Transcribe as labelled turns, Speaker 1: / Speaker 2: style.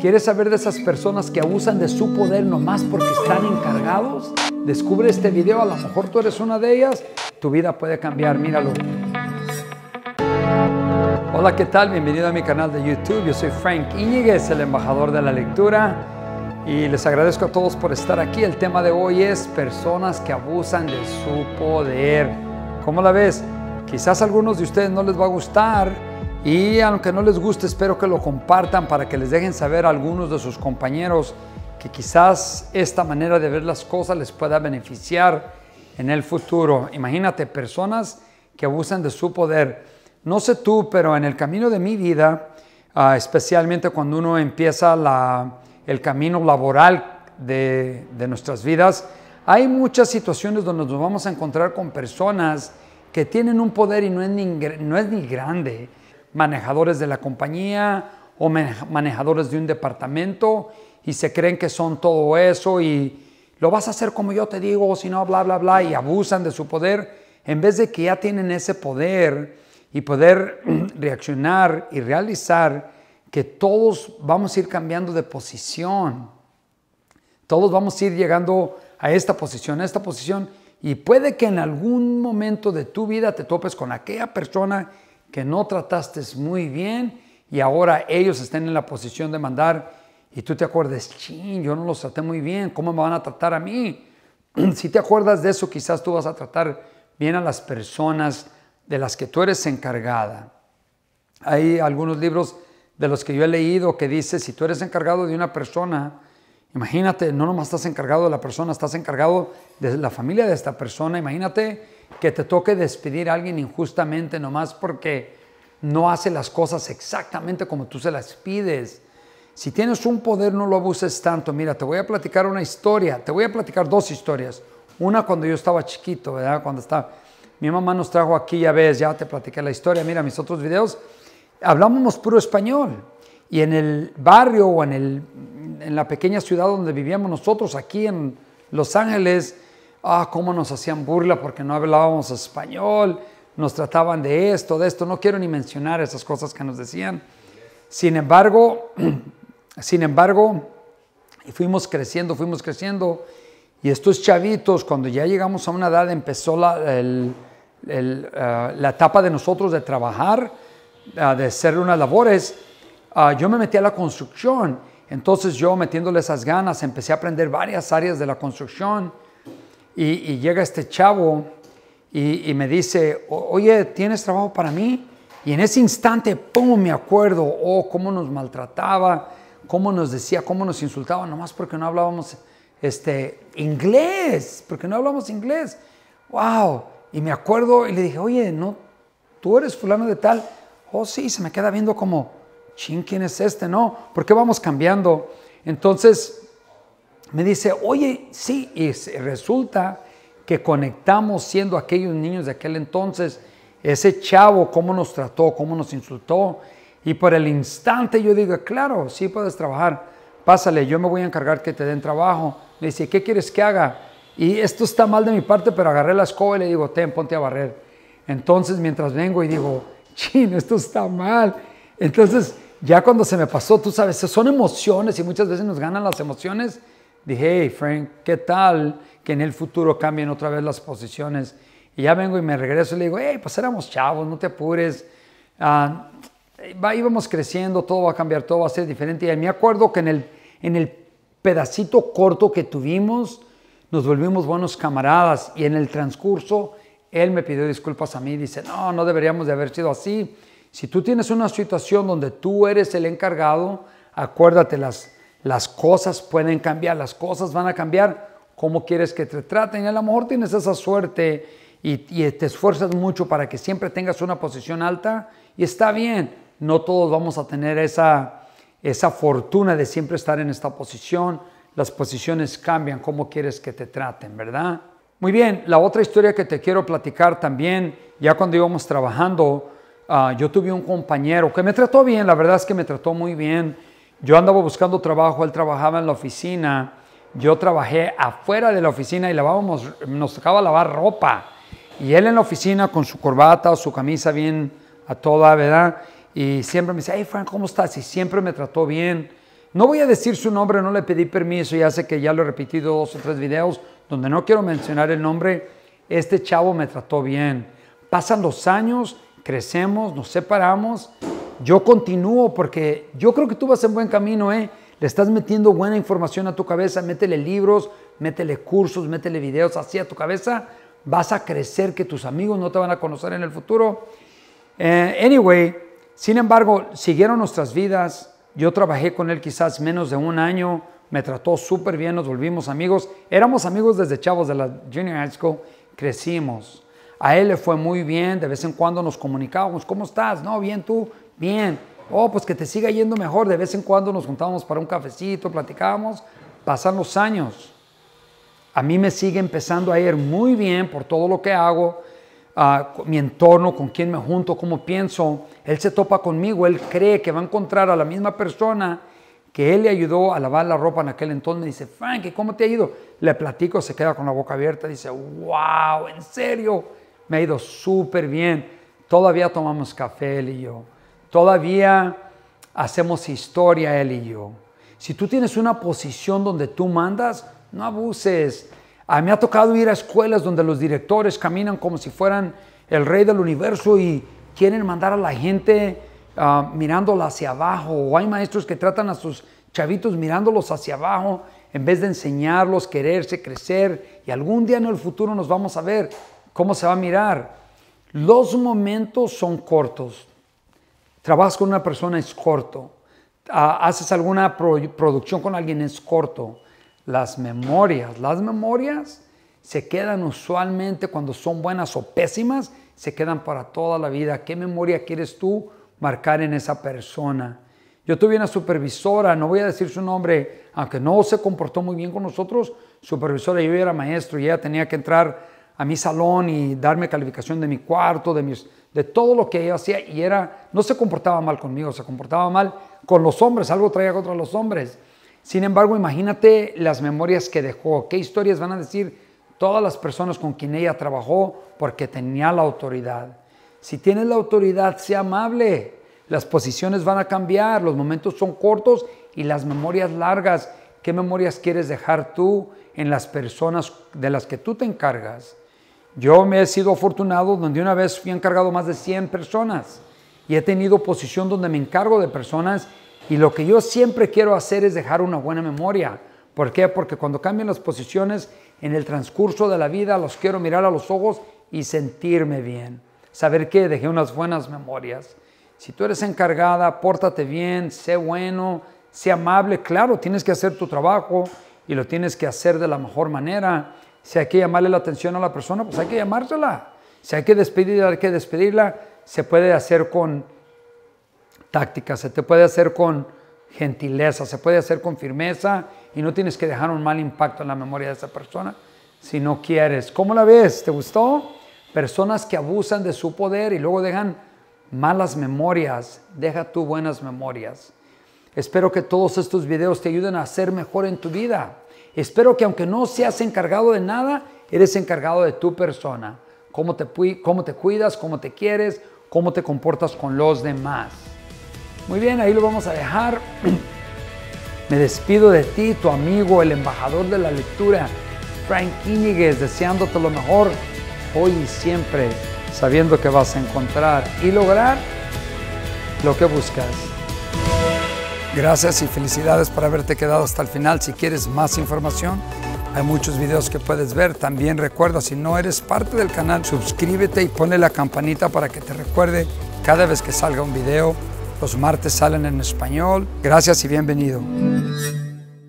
Speaker 1: ¿Quieres saber de esas personas que abusan de su poder nomás porque están encargados? Descubre este video, a lo mejor tú eres una de ellas, tu vida puede cambiar, míralo. Hola, ¿qué tal? Bienvenido a mi canal de YouTube. Yo soy Frank Íñiguez, el embajador de la lectura. Y les agradezco a todos por estar aquí. El tema de hoy es personas que abusan de su poder. ¿Cómo la ves? Quizás a algunos de ustedes no les va a gustar y aunque no les guste, espero que lo compartan para que les dejen saber a algunos de sus compañeros que quizás esta manera de ver las cosas les pueda beneficiar en el futuro. Imagínate personas que abusan de su poder. No sé tú, pero en el camino de mi vida, uh, especialmente cuando uno empieza el camino laboral de, de nuestras vidas, hay muchas situaciones donde nos vamos a encontrar con personas que tienen un poder y no es ni, no es ni grande manejadores de la compañía o manejadores de un departamento y se creen que son todo eso y lo vas a hacer como yo te digo, o si no, bla, bla, bla, y abusan de su poder, en vez de que ya tienen ese poder y poder reaccionar y realizar que todos vamos a ir cambiando de posición. Todos vamos a ir llegando a esta posición, a esta posición, y puede que en algún momento de tu vida te topes con aquella persona que no trataste muy bien y ahora ellos estén en la posición de mandar y tú te acuerdes, ching, yo no los traté muy bien, ¿cómo me van a tratar a mí? si te acuerdas de eso, quizás tú vas a tratar bien a las personas de las que tú eres encargada. Hay algunos libros de los que yo he leído que dice, si tú eres encargado de una persona, imagínate, no nomás estás encargado de la persona, estás encargado de la familia de esta persona, imagínate que te toque despedir a alguien injustamente nomás porque no hace las cosas exactamente como tú se las pides. Si tienes un poder, no lo abuses tanto. Mira, te voy a platicar una historia. Te voy a platicar dos historias. Una cuando yo estaba chiquito, ¿verdad? Cuando estaba... Mi mamá nos trajo aquí, ya ves, ya te platiqué la historia. Mira, mis otros videos, hablábamos puro español. Y en el barrio o en, el, en la pequeña ciudad donde vivíamos nosotros, aquí en Los Ángeles, ah, cómo nos hacían burla porque no hablábamos español, nos trataban de esto, de esto, no quiero ni mencionar esas cosas que nos decían. Sin embargo, sin embargo, fuimos creciendo, fuimos creciendo, y estos chavitos, cuando ya llegamos a una edad, empezó la, eh, la etapa de nosotros de trabajar, ah, de hacer unas labores, ah, yo me metí a la construcción. Entonces yo metiéndole esas ganas, empecé a aprender varias áreas de la construcción y, llega este chavo y, me dice, oye, ¿tienes trabajo para mí? Y en ese instante, ¡pum!, me acuerdo, oh, cómo nos maltrataba, cómo nos decía, cómo nos insultaba, nomás porque no hablábamos este, inglés, porque no hablamos inglés. ¡Wow! Y me acuerdo y le dije, oye, no, tú eres fulano de tal. Oh, sí, se me queda viendo como, ching, ¿quién es este? No, ¿por qué vamos cambiando? Entonces, me dice, oye, sí, y resulta que conectamos siendo aquellos niños de aquel entonces, ese chavo, cómo nos trató, cómo nos insultó. Y por el instante yo digo, claro, sí puedes trabajar, pásale, yo me voy a encargar que te den trabajo. Me dice, ¿qué quieres que haga? Y esto está mal de mi parte, pero agarré la escoba y le digo, ten, ponte a barrer. Entonces, mientras vengo y digo, chino, esto está mal. Entonces, ya cuando se me pasó, tú sabes, son emociones y muchas veces nos ganan las emociones dije, hey Frank, ¿qué tal que en el futuro cambien otra vez las posiciones? Y ya vengo y me regreso y le digo, hey, pues éramos chavos, no te apures. Uh, íbamos creciendo, todo va a cambiar, todo va a ser diferente. Y me acuerdo que en el, en el pedacito corto que tuvimos, nos volvimos buenos camaradas y en el transcurso él me pidió disculpas a mí, dice, no, no deberíamos de haber sido así. Si tú tienes una situación donde tú eres el encargado, acuérdate las cosas pueden cambiar, las cosas van a cambiar. ¿Cómo quieres que te traten? a lo mejor tienes esa suerte y, te esfuerzas mucho para que siempre tengas una posición alta y está bien. No todos vamos a tener esa, esa fortuna de siempre estar en esta posición. Las posiciones cambian, cómo quieres que te traten, ¿verdad? Muy bien, la otra historia que te quiero platicar también, ya cuando íbamos trabajando, ah, yo tuve un compañero que me trató bien, la verdad es que me trató muy bien yo andaba buscando trabajo, él trabajaba en la oficina, yo trabajé afuera de la oficina y lavábamos, nos tocaba lavar ropa. Y él en la oficina con su corbata o su camisa bien a toda, ¿verdad? Y siempre me dice, hey Frank, ¿cómo estás? Y siempre me trató bien. No voy a decir su nombre, no le pedí permiso, ya sé que ya lo he repetido dos o tres videos donde no quiero mencionar el nombre. Este chavo me trató bien. Pasan los años, crecemos, nos separamos. Yo continúo porque yo creo que tú vas en buen camino, ¿eh? Le estás metiendo buena información a tu cabeza, métele libros, métele cursos, métele videos así a tu cabeza. Vas a crecer que tus amigos no te van a conocer en el futuro. Eh, anyway, sin embargo, siguieron nuestras vidas yo trabajé con él quizás menos de un año, me trató súper bien, nos volvimos amigos. Éramos amigos desde chavos de la Junior High School, crecimos. A él le fue muy bien, de vez en cuando nos comunicábamos, ¿cómo estás? No, bien tú, bien. Oh, pues que te siga yendo mejor. De vez en cuando nos juntábamos para un cafecito, platicábamos. Pasan los años. A mí me sigue empezando a ir muy bien por todo lo que hago mi entorno, con quién me junto, cómo pienso. Él se topa conmigo, él cree que va a encontrar a la misma persona que él le ayudó a lavar la ropa en aquel entonces. Me dice, Frank, ¿cómo te ha ido? Le platico, se queda con la boca abierta, dice, wow, en serio, me ha ido súper bien. Todavía tomamos café él y yo. Todavía hacemos historia él y yo. Si tú tienes una posición donde tú mandas, no abuses. A mí me ha tocado ir a escuelas donde los directores caminan como si fueran el rey del universo y quieren mandar a la gente uh, mirándola hacia abajo. O hay maestros que tratan a sus chavitos mirándolos hacia abajo en vez de enseñarlos, quererse, crecer. Y algún día en el futuro nos vamos a ver cómo se va a mirar. Los momentos son cortos. Trabajas con una persona es corto. Uh, haces alguna producción con alguien es corto las memorias. Las memorias se quedan usualmente cuando son buenas o pésimas, se quedan para toda la vida. ¿Qué memoria quieres tú marcar en esa persona? Yo tuve una supervisora, no voy a decir su nombre, aunque no se comportó muy bien con nosotros, supervisora, yo era maestro y ella tenía que entrar a mi salón y darme calificación de mi cuarto, de, mis, de todo lo que ella hacía y era, no se comportaba mal conmigo, se comportaba mal con los hombres, algo traía contra los hombres. Sin embargo, imagínate las memorias que dejó, qué historias van a decir todas las personas con quien ella trabajó porque tenía la autoridad. Si tienes la autoridad, sea amable. Las posiciones van a cambiar, los momentos son cortos y las memorias largas. ¿Qué memorias quieres dejar tú en las personas de las que tú te encargas? Yo me he sido afortunado donde una vez fui encargado más de 100 personas y he tenido posición donde me encargo de personas y lo que yo siempre quiero hacer es dejar una buena memoria. ¿Por qué? Porque cuando cambian las posiciones en el transcurso de la vida, los quiero mirar a los ojos y sentirme bien. Saber que dejé unas buenas memorias. Si tú eres encargada, pórtate bien, sé bueno, sé amable. Claro, tienes que hacer tu trabajo y lo tienes que hacer de la mejor manera. Si hay que llamarle la atención a la persona, pues hay que llamársela. Si hay que despedirla, hay que despedirla. Se puede hacer con táctica, se te puede hacer con gentileza, se puede hacer con firmeza y no tienes que dejar un mal impacto en la memoria de esa persona si no quieres. ¿Cómo la ves? ¿Te gustó? Personas que abusan de su poder y luego dejan malas memorias, deja tú buenas memorias. Espero que todos estos videos te ayuden a ser mejor en tu vida. Espero que aunque no seas encargado de nada, eres encargado de tu persona. Cómo te, cómo te cuidas, cómo te quieres, cómo te comportas con los demás. Muy bien, ahí lo vamos a dejar. Me despido de ti, tu amigo, el embajador de la lectura, Frank Íñiguez, deseándote lo mejor hoy y siempre, sabiendo que vas a encontrar y lograr lo que buscas. Gracias y felicidades por haberte quedado hasta el final. Si quieres más información, hay muchos videos que puedes ver. También recuerda, si no eres parte del canal, suscríbete y ponle la campanita para que te recuerde cada vez que salga un video los martes salen en español. Gracias y bienvenido.